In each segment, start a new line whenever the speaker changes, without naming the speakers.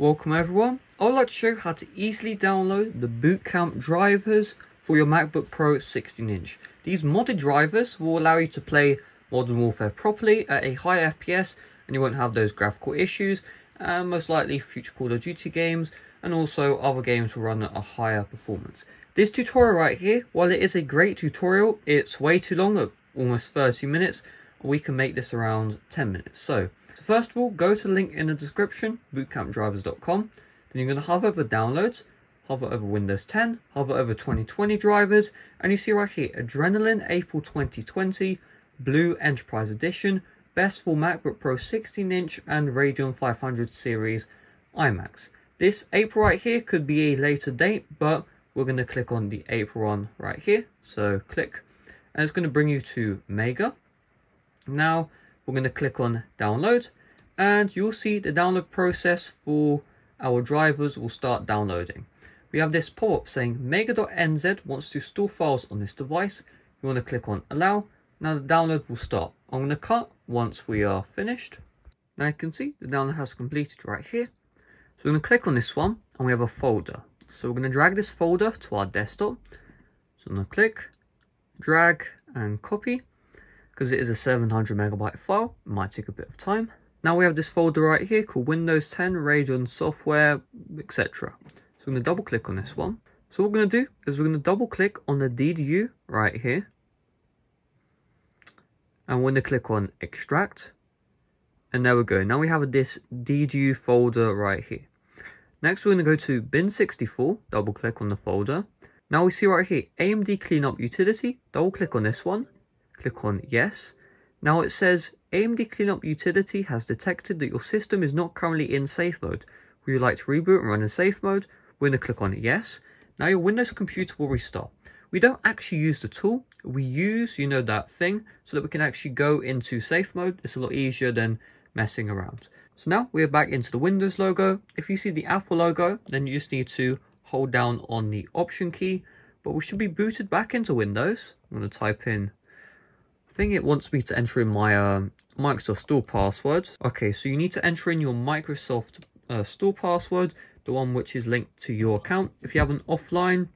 Welcome everyone. I would like to show you how to easily download the Bootcamp drivers for your MacBook Pro 16 inch. These modded drivers will allow you to play Modern Warfare properly at a high FPS and you won't have those graphical issues and most likely future Call of Duty games and also other games will run at a higher performance. This tutorial right here, while it is a great tutorial, it's way too long almost 30 minutes. We can make this around 10 minutes. So so first of all, go to the link in the description, bootcampdrivers.com. Then you're going to hover over downloads, hover over Windows 10, hover over 2020 drivers, and you see right here, Adrenalin April 2020, Blue Enterprise Edition, best for MacBook Pro 16 inch and Radeon 500 series iMacs. This April right here could be a later date, but we're going to click on the April one right here. So click, and it's going to bring you to Mega. Now, we're going to click on download and you'll see the download process for our drivers will start downloading. We have this pop-up saying mega.nz wants to store files on this device. You want to click on allow. Now the download will start. I'm going to cut once we are finished. Now you can see the download has completed right here. So we're going to click on this one and we have a folder. So we're going to drag this folder to our desktop. So I'm going to click, drag and copy because it is a 700 megabyte file. It might take a bit of time. Now we have this folder right here called Windows 10, Radeon software, etc. So I'm going to double click on this one. So what we're going to do is we're going to double click on the DDU right here. And we're going to click on extract. And there we go. Now we have this DDU folder right here. Next we're going to go to bin64, double click on the folder. Now we see right here, AMD Cleanup Utility, double click on this one click on yes. Now it says AMD Cleanup Utility has detected that your system is not currently in safe mode. Would you like to reboot and run in safe mode? We're going to click on yes. Now your Windows computer will restart. We don't actually use the tool. We use, you know, that thing so that we can actually go into safe mode. It's a lot easier than messing around. So now we're back into the Windows logo. If you see the Apple logo, then you just need to hold down on the Option key. But we should be booted back into Windows. I'm going to type in Think it wants me to enter in my uh, Microsoft Store password. Okay, so you need to enter in your Microsoft uh, Store password, the one which is linked to your account. If you have an offline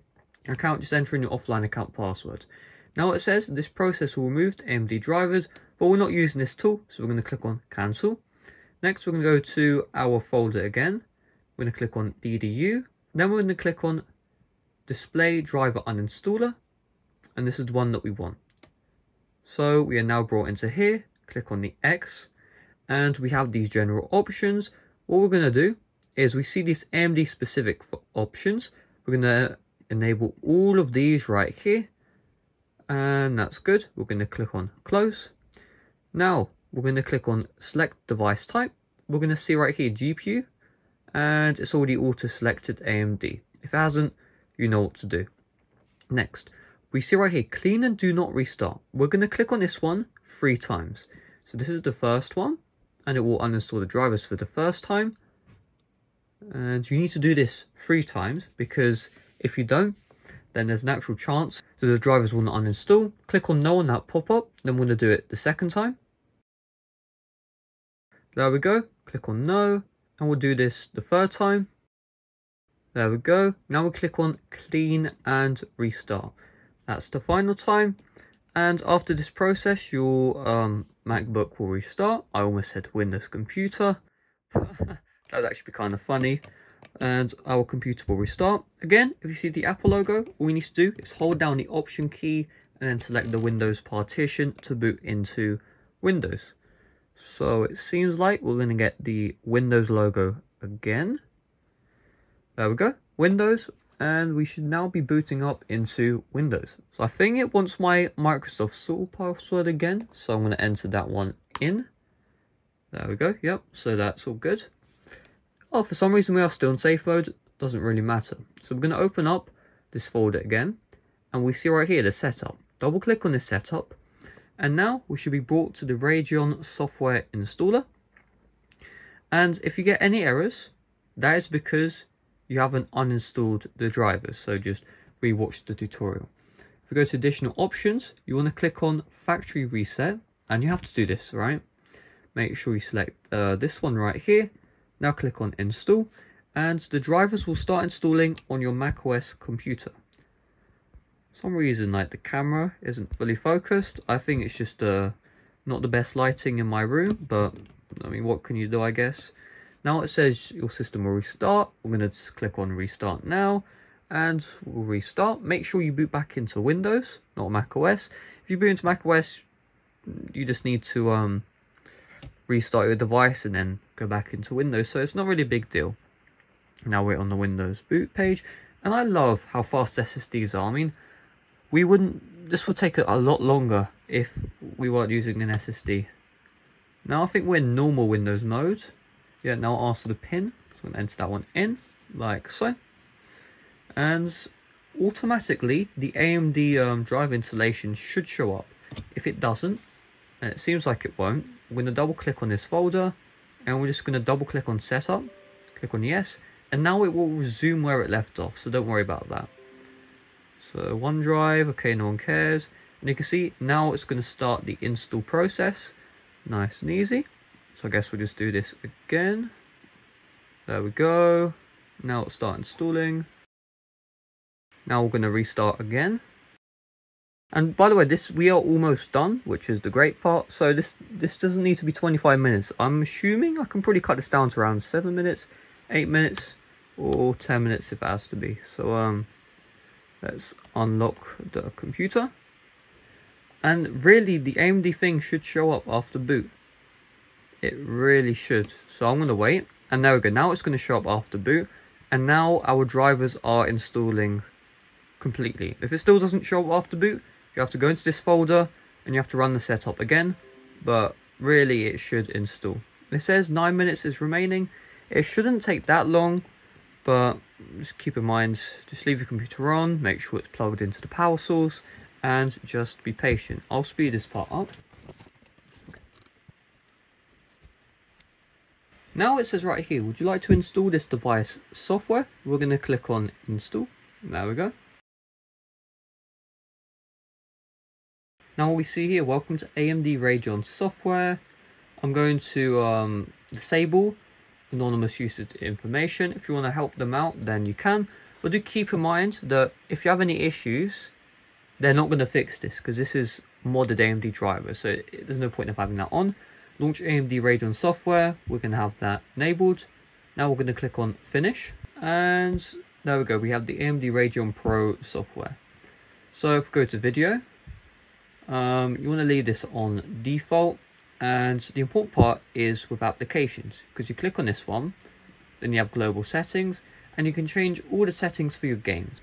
account, just enter in your offline account password. Now it says this process will remove the AMD drivers, but we're not using this tool, so we're going to click on cancel. Next, we're going to go to our folder again. We're going to click on DDU. Then we're going to click on display driver uninstaller. And this is the one that we want. So we are now brought into here, click on the X, and we have these general options. What we're going to do is we see these AMD specific options. We're going to enable all of these right here, and that's good. We're going to click on close. Now we're going to click on select device type. We're going to see right here GPU, and it's already auto selected AMD. If it hasn't, you know what to do. Next, we see right here, clean and do not restart. We're going to click on this one three times. So this is the first one, and it will uninstall the drivers for the first time. And you need to do this three times, because if you don't, then there's an actual chance that the drivers will not uninstall. Click on no on that pop-up, then we're going to do it the second time. There we go, click on no, and we'll do this the third time. There we go. Now we click on clean and restart. That's the final time. And after this process, your um, MacBook will restart. I almost said Windows computer. that would actually be kind of funny. And our computer will restart. Again, if you see the Apple logo, all you need to do is hold down the Option key and then select the Windows partition to boot into Windows. So it seems like we're going to get the Windows logo again. There we go. Windows, and we should now be booting up into Windows. So I think it wants my Microsoft Store password again, so I'm going to enter that one in. There we go, yep, so that's all good. Oh, for some reason we are still in safe mode, doesn't really matter. So we're going to open up this folder again, and we see right here the setup. Double click on this setup, and now we should be brought to the Radeon software installer. And if you get any errors, that is because you haven't uninstalled the drivers, so just rewatch the tutorial. If we go to additional options, you want to click on factory reset, and you have to do this, right? Make sure you select uh, this one right here. Now click on install, and the drivers will start installing on your macOS computer. some reason like the camera isn't fully focused. I think it's just uh, not the best lighting in my room, but I mean what can you do I guess. Now it says your system will restart. We're going to click on restart now and we'll restart. Make sure you boot back into Windows, not macOS. If you boot into macOS, you just need to um, restart your device and then go back into Windows. So it's not really a big deal. Now we're on the Windows boot page. And I love how fast SSDs are. I mean, we wouldn't, this would take a lot longer if we weren't using an SSD. Now I think we're in normal Windows mode. Yeah, now for the pin. So I'm going to enter that one in, like so. And automatically, the AMD um, drive installation should show up. If it doesn't, and it seems like it won't, we're going to double click on this folder and we're just going to double click on setup, click on yes, and now it will resume where it left off, so don't worry about that. So OneDrive, okay, no one cares. And you can see now it's going to start the install process, nice and easy. So I guess we'll just do this again. There we go. Now it'll start installing. Now we're going to restart again. And by the way, this we are almost done, which is the great part. So this this doesn't need to be 25 minutes. I'm assuming I can probably cut this down to around 7 minutes, 8 minutes, or 10 minutes if it has to be. So um, let's unlock the computer. And really, the AMD thing should show up after boot. It really should. So I'm going to wait. And there we go. Now it's going to show up after boot. And now our drivers are installing completely. If it still doesn't show up after boot, you have to go into this folder and you have to run the setup again, but really it should install. It says 9 minutes is remaining. It shouldn't take that long, but just keep in mind, just leave your computer on, make sure it's plugged into the power source, and just be patient. I'll speed this part up. Now it says right here, would you like to install this device software? We're going to click on install. There we go. Now what we see here, welcome to AMD Radeon software. I'm going to um, disable anonymous usage information. If you want to help them out, then you can. But do keep in mind that if you have any issues, they're not going to fix this because this is modded AMD driver. So there's no point of having that on. Launch AMD Radeon software. We're going to have that enabled. Now we're going to click on finish. And there we go. We have the AMD Radeon Pro software. So if we go to video, um, you want to leave this on default and the important part is with applications because you click on this one then you have global settings and you can change all the settings for your games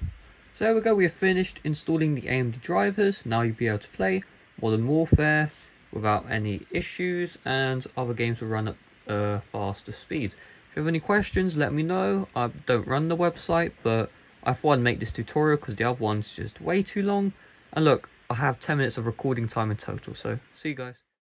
so there we go we have finished installing the AMD drivers now you'll be able to play Modern Warfare without any issues and other games will run at uh, faster speeds. If you have any questions let me know. I don't run the website but I thought I'd make this tutorial because the other one's just way too long. And look I have 10 minutes of recording time in total, so see you guys.